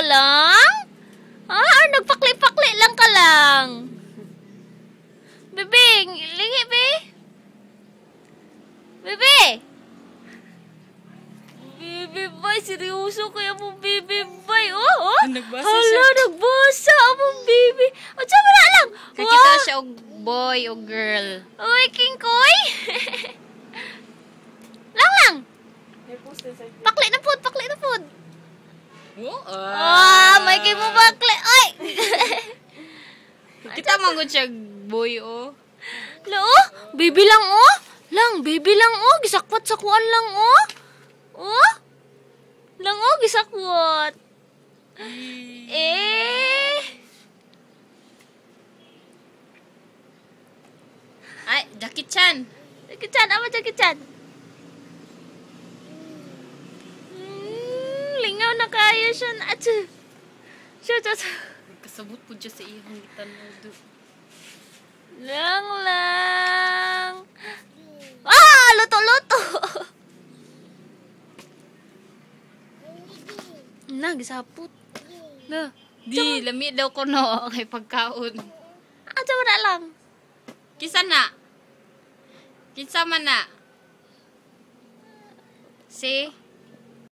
ka lang? Ah, or nagpakli-pakli lang ka lang? Bebe, lingi, be. Bebe! Bebe boy, seryoso kaya mo bebe boy. Oh, oh. Nagbasa Hala, siya. nagbasa mo bebe. O, tsaka na lang. Kakita siya og boy o girl. Uy, King Koy. lang lang. Pakli na food, pakli food. Oh, Ah, may kay mo bakli. Ay! Kita mangod siya boy o. Lo, oh, baby lang oh. Lang, baby lang oh. Gisakwat sa kuan lang oh. Oh. Lang oh, gisakwat. Eh. Ay, Jackie Chan. Jackie Chan, apa Jackie Chan? Hmm, lingaw na kaya siya. Atsu. Siya, siya, siya. Kasabot po siya sa iyong do. Lang lang. Ah, luto-luto. Na, gisapot. Na. Di, lami daw ko no. Kay pagkaon. Ah, tsaka na lang. Kisa na. Kinsa man na. Si?